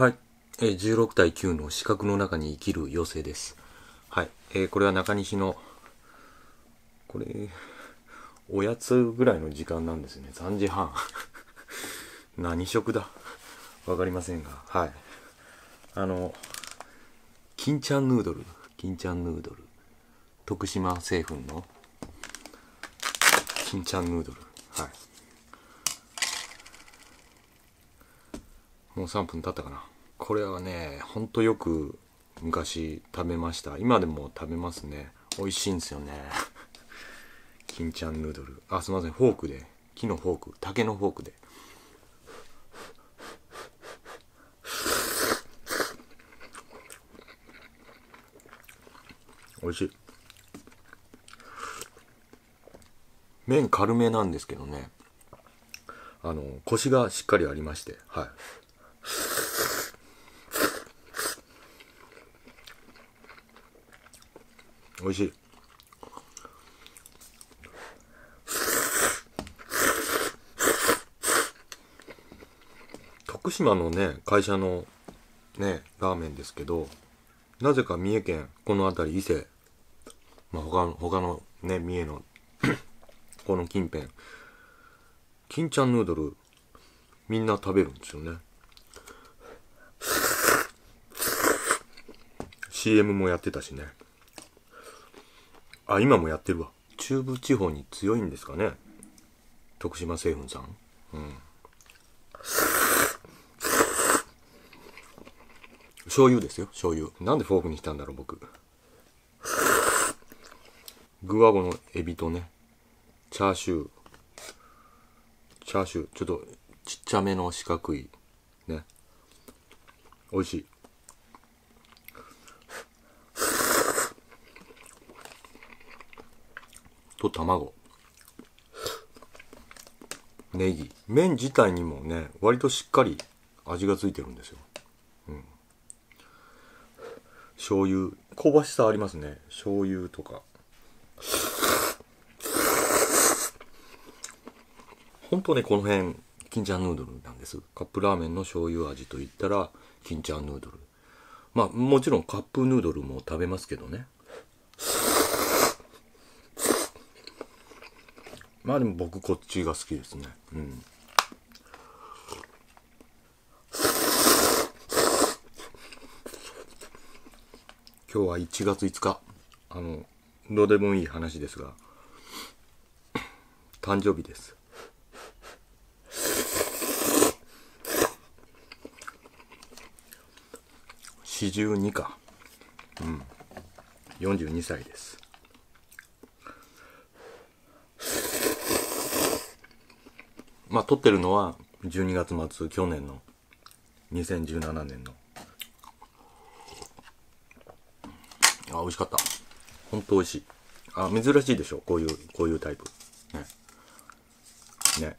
はい。え16対9の四角の中に生きる妖精です。はい。えーこれは中西の、これ、おやつぐらいの時間なんですね。3時半。何食だ？わかりませんが。はい。あの、金ちゃんヌードル。金ちゃんヌードル。徳島製粉の金ちゃんヌードル。はい。もう3分経ったかな。これはね、ほんとよく昔食べました。今でも食べますね。美味しいんですよね。金ちゃんヌードル。あ、すいません。フォークで。木のフォーク。竹のフォークで。美味しい。麺軽めなんですけどね。あの、コシがしっかりありまして。はい。美味しい。徳島のね、会社のね、ラーメンですけど、なぜか三重県、この辺り伊勢、まあ他の、他のね、三重の この近辺、金ちゃんヌードル、みんな食べるんですよね。CM もやってたしね。あ、今もやってるわ。中部地方に強いんですかね。徳島製粉さん。うん。醤油ですよ、醤油。なんでフォークにしたんだろう、僕。具はこのエビとね、チャーシュー。チャーシュー、ちょっとちっちゃめの四角い、ね。美味しい。と卵。ネギ。麺自体にもね、割としっかり味がついてるんですよ。うん。醤油。香ばしさありますね。醤油とか。本当ね、この辺、金ちゃんヌードルなんです。カップラーメンの醤油味と言ったら、金ちゃんヌードル。まあ、もちろんカップヌードルも食べますけどね。まあでも僕こっちが好きですね。うん。今日は1月5日。あの、どうでもいい話ですが、誕生日です。42か。うん。42歳です。まあ、撮ってるのは12月末、去年の2017年の。あ、美味しかった。ほんと美味しい。あ、珍しいでしょこういう、こういうタイプ。ね。ね。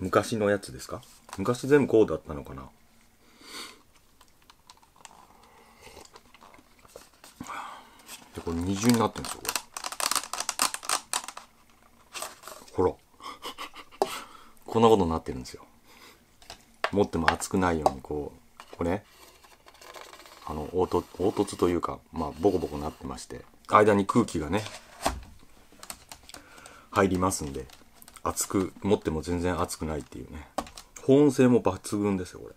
昔のやつですか？昔全部こうだったのかな？で、これ二重になってるんですよ、これ。ほら。こんなことになってるんですよ。持っても熱くないように、こう、これ、あの、凹凸、凹凸というか、まあ、ボコボコなってまして、間に空気がね、入りますんで、熱く、持っても全然熱くないっていうね。保温性も抜群ですよ、これ。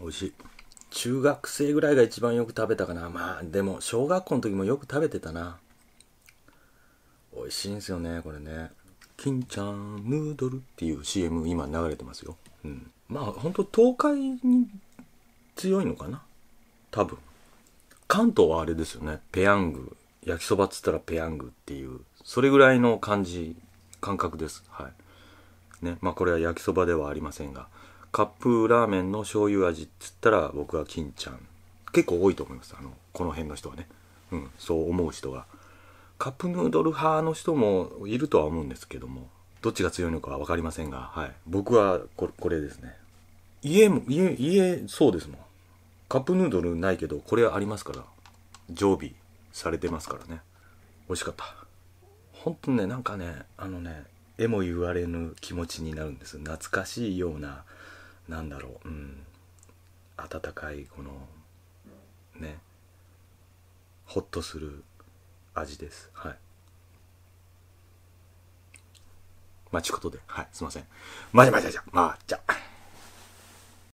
美味しい。中学生ぐらいが一番よく食べたかな。まあ、でも、小学校の時もよく食べてたな。美味しいんですよね、これね。金ちゃんヌードルっていう CM 今流れてますよ。うん。まあ、ほんと東海に強いのかな？多分。関東はあれですよね。ペヤング。焼きそばっつったらペヤングっていう、それぐらいの感じ、感覚です。はい。ね。まあこれは焼きそばではありませんが、カップラーメンの醤油味っつったら僕は金ちゃん。結構多いと思います。あの、この辺の人はね。うん。そう思う人が。カップヌードル派の人もいるとは思うんですけども、どっちが強いのかは分かりませんが、はい。僕はこれですね。家も、家、家、そうですもん。カップヌードルないけど、これありますから。常備されてますからね。美味しかった。ほんとね、なんかね、あのね、えも言われぬ気持ちになるんです。懐かしいような、なんだろううん温かいこのねホッとする味です。はい。まちことで。はい。すいません。まじまじゃじゃまじゃ。